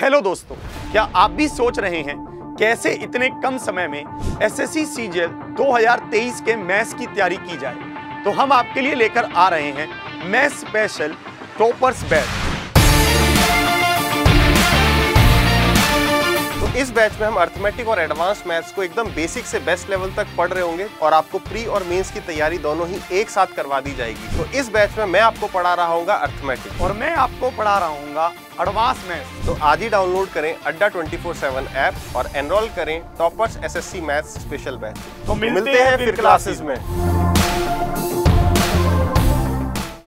Hello दोस्तों, क्या आप भी सोच रहे हैं कैसे इतने कम समय में एसएससी सीजीएल 2023 के मैथ्स की तैयारी की जाए? तो हम आपके लिए लेकर आ रहे हैं मैथ स्पेशल टॉपर्स बैच। इस बैच में हम अर्थमेटिक और एडवांस मैथ्स को एकदम बेसिक से बेस्ट लेवल तक पढ़ रहे होंगे और आपको प्री और मेंस की तैयारी दोनों ही एक साथ करवा दी जाएगी। तो इस बैच में मैं आपको पढ़ा रहा हूँ अर्थमेटिक और मैं आपको पढ़ा रहा हूँ एडवांस मैथ्स तो आज ही डाउनलोड करें अड्डा 24/7 ऐप और एनरोल करें toppers SSC maths special batch तो मिलते मिलते हैं फिर फिर क्लासेस में।